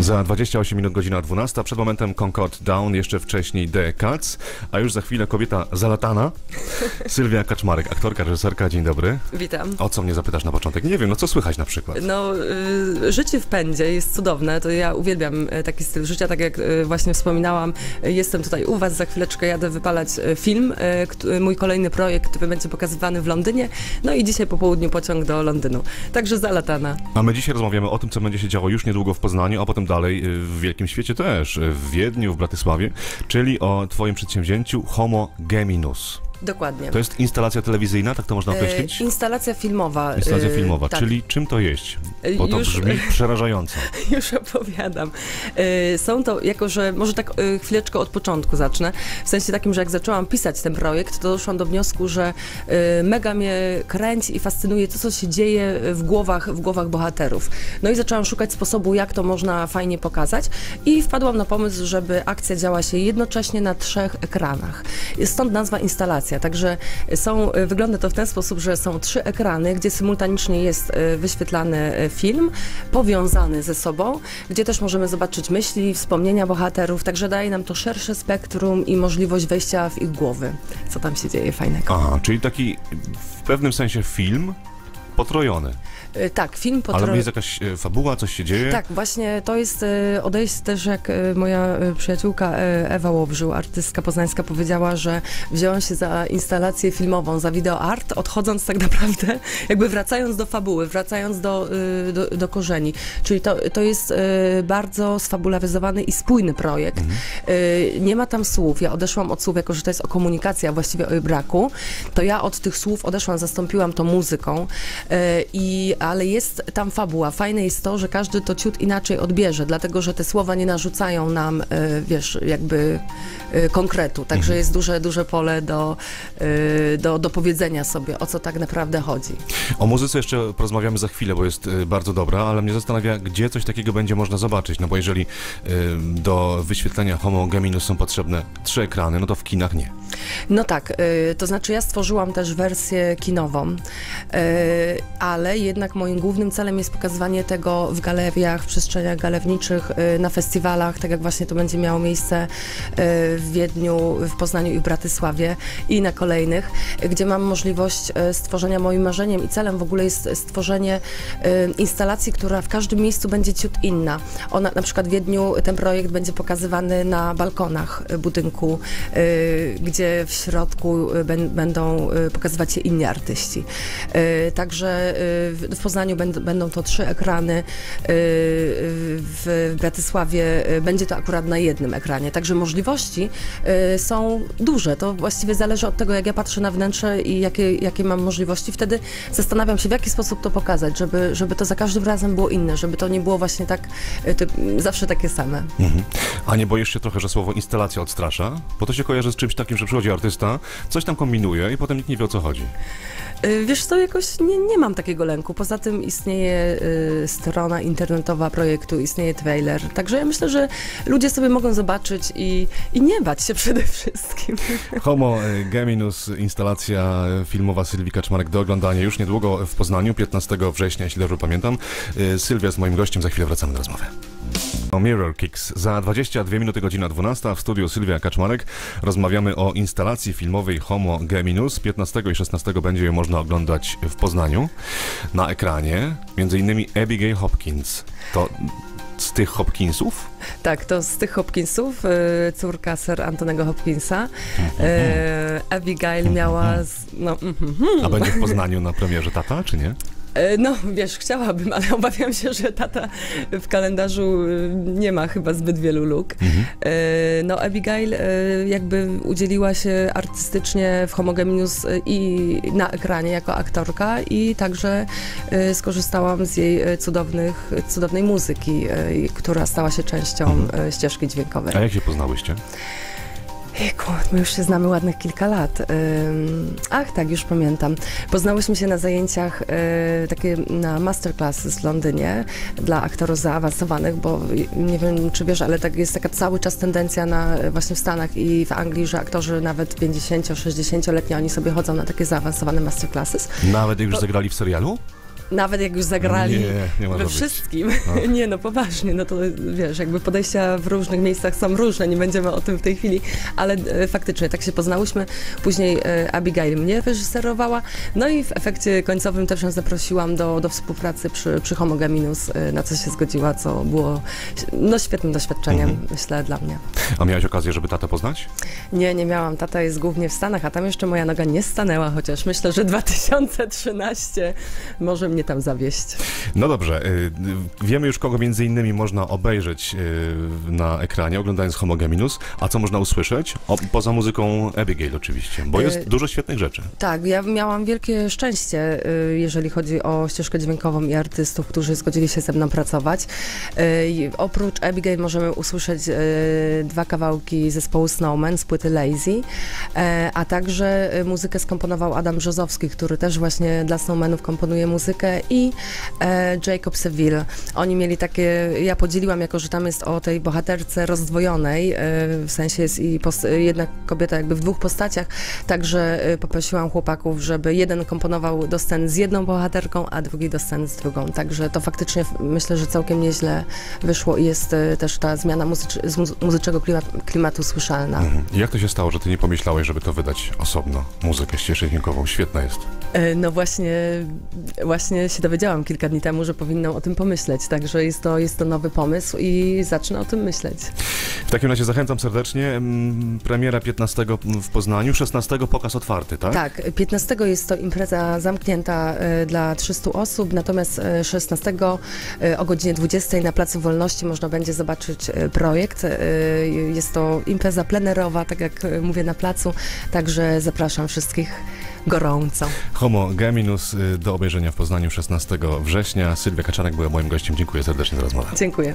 Za 28 minut godzina 12, przed momentem Concord Down, jeszcze wcześniej The Cats, a już za chwilę kobieta zalatana, Sylwia Kaczmarek, aktorka, reżyserka, dzień dobry. Witam. O co mnie zapytasz na początek? Nie wiem, no co słychać na przykład? No, y, życie w pędzie jest cudowne, to ja uwielbiam y, taki styl życia, tak jak y, właśnie wspominałam, y, jestem tutaj u Was, za chwileczkę jadę wypalać film, mój kolejny projekt, który będzie pokazywany w Londynie, no i dzisiaj po południu pociąg do Londynu, także zalatana. A my dzisiaj rozmawiamy o tym, co będzie się działo już niedługo w Poznaniu, a potem dalej y, w Wielkim Świecie też, y, w Wiedniu, w Bratysławie, czyli o twoim przedsięwzięciu Homo Geminus. Dokładnie. To jest instalacja telewizyjna, tak to można E, określić? instalacja filmowa. Instalacja e, filmowa, tak. czyli czym to jest? E, Bo to już- brzmi przerażająco. Już opowiadam. E, Są to, jako że może tak e, chwileczkę od początku zacznę, w sensie takim, że jak zaczęłam pisać ten projekt, to doszłam do wniosku, że e, mega mnie kręci i fascynuje to, co się dzieje w głowach, w głowach bohaterów. No i zaczęłam szukać sposobu, jak to można fajnie pokazać i wpadłam na pomysł, żeby akcja działa się jednocześnie na trzech ekranach. Stąd nazwa także są, wygląda to w ten sposób, że są trzy ekrany, gdzie symultanicznie jest e, wyświetlany e, film, powiązany ze sobą, gdzie też możemy zobaczyć myśli, wspomnienia bohaterów, także daje nam to szersze spektrum i możliwość wejścia w ich głowy, co tam się dzieje fajnego. Aha, czyli taki w pewnym sensie film potrojony. E, Tak, film Ale potro... jest jakaś e, fabuła, coś się dzieje? Tak, właśnie to jest e, odejście też, jak moja przyjaciółka Ewa Łobrzył, artystka poznańska, powiedziała, że wzięła się za instalację filmową, za videoart, odchodząc tak naprawdę, jakby wracając do fabuły, wracając do, do, do korzeni. Czyli to, to jest bardzo sfabularyzowany i spójny projekt. E, Nie ma tam słów. Ja odeszłam od słów, jako że to jest o komunikacji, a właściwie o jej braku. To ja od tych słów odeszłam, zastąpiłam to muzyką. I, ale jest tam fabuła. Fajne jest to, że każdy to ciut inaczej odbierze, dlatego że te słowa nie narzucają nam, e, wiesz, jakby e, konkretu. Także jest duże, duże pole do, e, do, do powiedzenia sobie, o co tak naprawdę chodzi. O muzyce jeszcze porozmawiamy za chwilę, bo jest bardzo dobra, ale mnie zastanawia, gdzie coś takiego będzie można zobaczyć. No bo jeżeli do wyświetlenia Homo Geminus są potrzebne trzy ekrany, no to w kinach nie. No tak, y, to znaczy ja stworzyłam też wersję kinową, y, ale jednak moim głównym celem jest pokazywanie tego w galeriach, w przestrzeniach galewniczych, y, na festiwalach, tak jak właśnie to będzie miało miejsce w Wiedniu, w Poznaniu i w Bratysławie i na kolejnych, gdzie mam możliwość stworzenia moim marzeniem i celem w ogóle jest stworzenie instalacji, która w każdym miejscu będzie ciut inna. Ona, na przykład w Wiedniu ten projekt będzie pokazywany na balkonach budynku, y, gdzie w środku y, bę- będą y, pokazywać się inni artyści. Y, Także w Poznaniu będą, to trzy ekrany, w Bratysławie będzie to akurat na jednym ekranie. Także możliwości są duże. To właściwie zależy od tego, jak ja patrzę na wnętrze i jakie, jakie mam możliwości. Wtedy zastanawiam się, w jaki sposób to pokazać, żeby, żeby to za każdym razem było inne, żeby to nie było właśnie tak zawsze takie same. Mhm. A nie boisz się trochę, że słowo instalacja odstrasza? Bo to się kojarzy z czymś takim, że przychodzi artysta, coś tam kombinuje i potem nikt nie wie o co chodzi. Y, Wiesz co, jakoś nie, nie mam takiego lęku. Poza tym istnieje y, strona internetowa projektu, istnieje trailer. Także ja myślę, że ludzie sobie mogą zobaczyć i, i nie bać się przede wszystkim. Homo y, Geminus, instalacja filmowa Sylwii Kaczmarek do oglądania już niedługo w Poznaniu, 15 września, jeśli dobrze pamiętam. Y, Sylwia jest moim gościem, za chwilę wracamy do rozmowy. O Mirror Kicks. Za 22 minuty, godzina 12 w studiu Sylwia Kaczmarek. Rozmawiamy o instalacji filmowej Homo Geminus. 15 i 16 będzie ją można oglądać w Poznaniu na ekranie. Między innymi Abigail Hopkins. To z tych Hopkinsów? Tak, to z tych Hopkinsów, y, córka Sir Antonego Hopkinsa. Y, Abigail miała... Z, no, mhm, A będzie w Poznaniu na premierze tata, czy nie? E, No, wiesz, chciałabym, ale obawiam się, że tata w kalendarzu y, nie ma chyba zbyt wielu luk. Mhm. E, No, Abigail e, jakby udzieliła się artystycznie w Homogeminus e, i na ekranie jako aktorka i także skorzystałam z jej cudownych, cudownej muzyki, która stała się częścią e, ścieżki dźwiękowej. A jak się poznałyście? Jejku, my już się znamy ładnych kilka lat. Ach, tak, już pamiętam. Poznałyśmy się na zajęciach y, takie na masterclass w Londynie dla aktorów zaawansowanych, bo nie wiem, czy wiesz, ale tak jest taka cały czas tendencja na właśnie w Stanach i w Anglii, że aktorzy nawet 50-60-letni, oni sobie chodzą na takie zaawansowane masterclassy. Nawet jak już To- zagrali w serialu? Nawet jak już zagrali Nie, nie we wszystkim. Ach. Nie, no poważnie, no to wiesz, jakby podejścia w różnych miejscach są różne, nie będziemy o tym w tej chwili, ale e, faktycznie tak się poznałyśmy. Później e, Abigail mnie wyreżyserowała, no i w efekcie końcowym też ją zaprosiłam do, do współpracy przy, przy Homogeminus, e, na co się zgodziła, co było no, świetnym doświadczeniem, Mhm. myślę, dla mnie. A miałeś okazję, żeby tatę poznać? Nie, nie miałam. Tata jest głównie w Stanach, a tam jeszcze moja noga nie stanęła, chociaż myślę, że 2013 może mnie tam zawieść. No dobrze, y, y, wiemy już kogo między innymi można obejrzeć y, na ekranie, oglądając Homogeminus, a co można usłyszeć? O, poza muzyką Abigail oczywiście, bo jest dużo świetnych rzeczy. Tak, ja miałam wielkie szczęście, jeżeli chodzi o ścieżkę dźwiękową i artystów, którzy zgodzili się ze mną pracować. Oprócz Abigail możemy usłyszeć dwa kawałki zespołu Snowman z płyty Lazy, a także muzykę skomponował Adam Brzozowski, który też właśnie dla Snowmanów komponuje muzykę i e, Jacob Seville. Oni mieli takie, ja podzieliłam jako, że tam jest o tej bohaterce rozdwojonej, e, w sensie jest i jedna kobieta jakby w dwóch postaciach, Także y, poprosiłam chłopaków, żeby jeden komponował do scen z jedną bohaterką, a drugi do scen z drugą. Także to faktycznie myślę, że całkiem nieźle wyszło i jest też ta zmiana muzycz- z muzycznego klimatu, klimatu słyszalna. Mhm. Jak to się stało, że ty nie pomyślałeś, żeby to wydać osobno? Muzykę ścieżkę dźwiękową, świetna jest. No właśnie, właśnie się dowiedziałam kilka dni temu, że powinnam o tym pomyśleć. Także jest to, jest to nowy pomysł i zacznę o tym myśleć. W takim razie zachęcam serdecznie. Mm, Premiera 15 w Poznaniu, 16 pokaz otwarty, tak? Tak, 15 jest to impreza zamknięta e, dla 300 osób, natomiast e, 16 e, o godzinie 20 na Placu Wolności można będzie zobaczyć e, projekt. E, Jest to impreza plenerowa, tak jak e, mówię, na placu, także zapraszam wszystkich gorąco. Homo Geminus do obejrzenia w Poznaniu 16 września. Sylwia Kaczanek była moim gościem. Dziękuję serdecznie za rozmowę. Dziękuję.